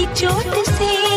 की चोट से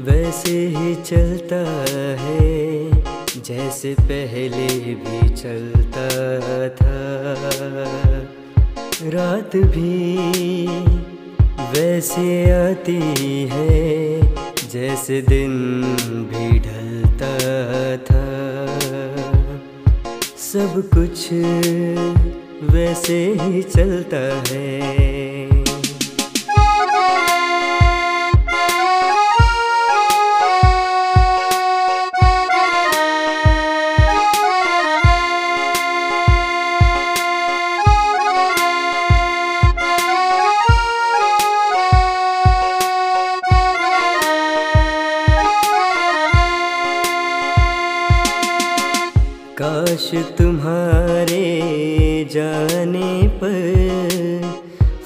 वैसे ही चलता है, जैसे पहले भी चलता था। रात भी वैसे आती है, जैसे दिन भी ढलता था। सब कुछ वैसे ही चलता है।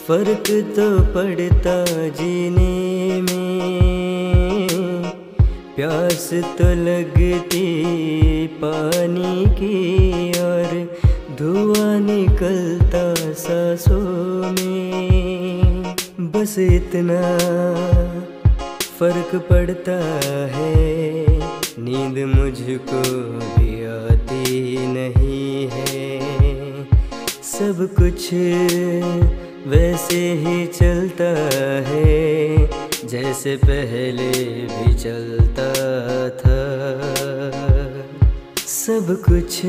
फ़र्क तो पड़ता जीने में। प्यास तो लगती पानी की और धुआँ निकलता सांसों में। बस इतना फ़र्क पड़ता है, नींद मुझको भी आती नहीं है। सब कुछ वैसे ही चलता है जैसे पहले भी चलता था। सब कुछ